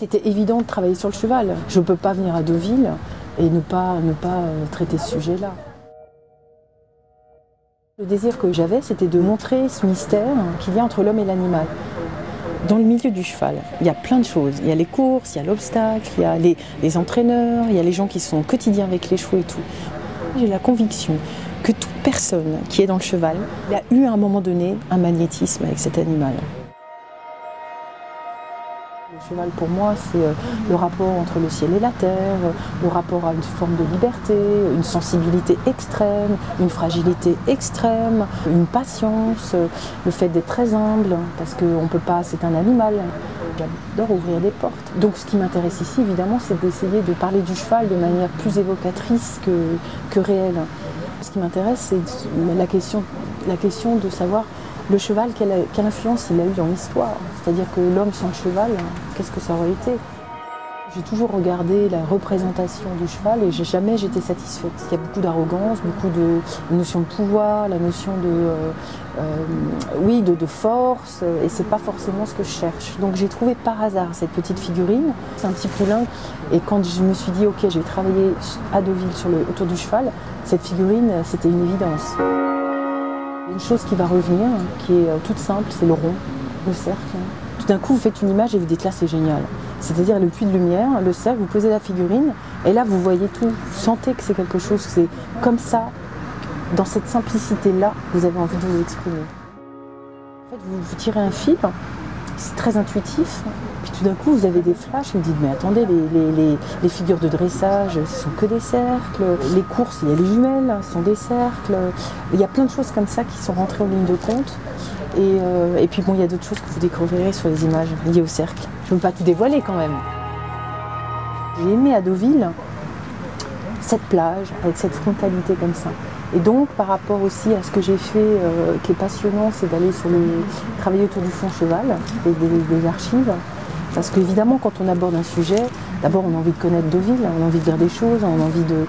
C'était évident de travailler sur le cheval. Je ne peux pas venir à Deauville et ne pas, euh, traiter ce sujet-là. Le désir que j'avais, c'était de montrer ce mystère qu'il y a entre l'homme et l'animal. Dans le milieu du cheval, il y a plein de choses. Il y a les courses, il y a l'obstacle, il y a les, entraîneurs, il y a les gens qui sont quotidiens avec les chevaux et tout. J'ai la conviction que toute personne qui est dans le cheval a eu à un moment donné un magnétisme avec cet animal. Le cheval, pour moi, c'est euh, le rapport entre le ciel et la terre, le rapport à une forme de liberté, une sensibilité extrême, une fragilité extrême, une patience, le fait d'être très humble, parce qu'on ne peut pas, c'est un animal. J'adore ouvrir des portes. Donc ce qui m'intéresse ici, évidemment, c'est d'essayer de parler du cheval de manière plus évocatrice que, que réelle. Ce qui m'intéresse, c'est la question, la question de savoir le cheval, quelle, quelle, influence il a eu dans l'histoire C'est-à-dire que l'homme sans cheval, qu'est-ce que ça aurait été? J'ai toujours regardé la représentation du cheval et jamais j'étais satisfaite. Il y a beaucoup d'arrogance, beaucoup de notion de pouvoir, la notion de, euh, euh, oui, de, force, et c'est pas forcément ce que je cherche. Donc j'ai trouvé par hasard cette petite figurine, c'est un petit poulain, et quand je me suis dit ok, je vais travailler à Deauville autour du cheval, cette figurine, c'était une évidence. Une chose qui va revenir, qui est toute simple, c'est le rond, le cercle. Tout d'un coup, vous faites une image et vous dites là, c'est génial. C'est-à-dire le puits de lumière, le cercle, vous posez la figurine, et là, vous voyez tout. Vous sentez que c'est quelque chose, c'est comme ça, dans cette simplicité-là, vous avez envie de vous exprimer. En fait, vous, tirez un fil, c'est très intuitif, puis tout d'un coup, vous avez des flashs et vous dites, mais attendez, les, figures de dressage, ce sont que des cercles. Les courses, il y a les jumelles, ce sont des cercles. Il y a plein de choses comme ça qui sont rentrées en ligne de compte. Et, euh, et puis bon, il y a d'autres choses que vous découvrirez sur les images liées au cercle. Je ne veux pas tout dévoiler quand même. J'ai aimé à Deauville cette plage, avec cette frontalité comme ça. Et donc, par rapport aussi à ce que j'ai fait, euh, qui est passionnant, c'est d'aller sur le, travailler autour du fond cheval, des, des, des archives. Parce qu'évidemment, quand on aborde un sujet, d'abord on a envie de connaître Deauville, on a envie de dire des choses, on a envie de.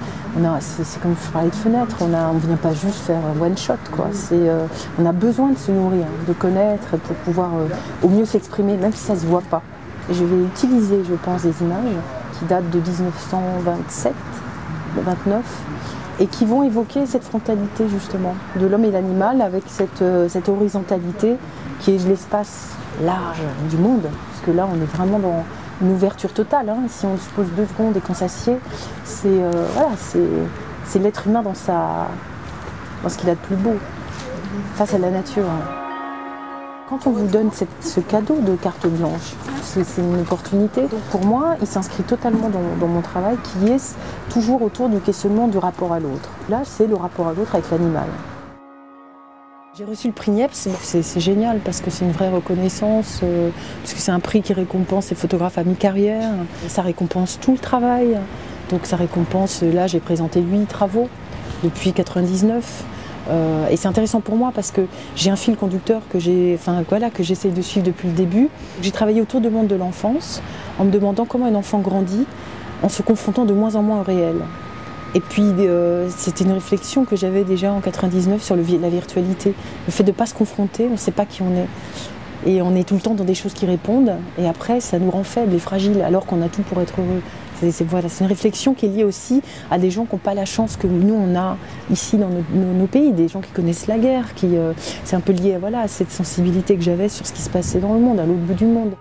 C'est comme je de fenêtre, on ne vient pas juste faire one shot. Quoi. Euh, on a besoin de se nourrir, de connaître pour pouvoir euh, au mieux s'exprimer, même si ça ne se voit pas. Je vais utiliser, je pense, des images qui datent de 1927, 29, et qui vont évoquer cette frontalité justement de l'homme et l'animal avec cette, euh, cette horizontalité qui est l'espace large du monde, parce que là on est vraiment dans une ouverture totale. Hein. Si on se pose deux secondes et qu'on s'assied, c'est euh, c'est l'être humain dans, sa, dans ce qu'il a de plus beau, face à la nature. Hein. Quand on vous donne ce cadeau de carte blanche, c'est une opportunité. Pour moi, il s'inscrit totalement dans, mon travail qui est toujours autour du questionnement du rapport à l'autre. Là, c'est le rapport à l'autre avec l'animal. J'ai reçu le prix Niepce, c'est génial parce que c'est une vraie reconnaissance, euh, parce que c'est un prix qui récompense les photographes à mi-carrière, ça récompense tout le travail, donc ça récompense, là j'ai présenté huit travaux depuis 99. Euh, et c'est intéressant pour moi parce que j'ai un fil conducteur que j'ai, enfin voilà, que j'essaie de suivre depuis le début. J'ai travaillé autour du monde de l'enfance en me demandant comment un enfant grandit en se confrontant de moins en moins au réel. Et puis, euh, c'était une réflexion que j'avais déjà en 99 sur la virtualité. Le fait de ne pas se confronter, on ne sait pas qui on est. Et on est tout le temps dans des choses qui répondent. Et après, ça nous rend faibles et fragiles, alors qu'on a tout pour être heureux. C'est voilà, une réflexion qui est liée aussi à des gens qui n'ont pas la chance que nous, on a ici dans nos, pays. Des gens qui connaissent la guerre. euh, C'est un peu lié voilà, à cette sensibilité que j'avais sur ce qui se passait dans le monde, à l'autre bout du monde.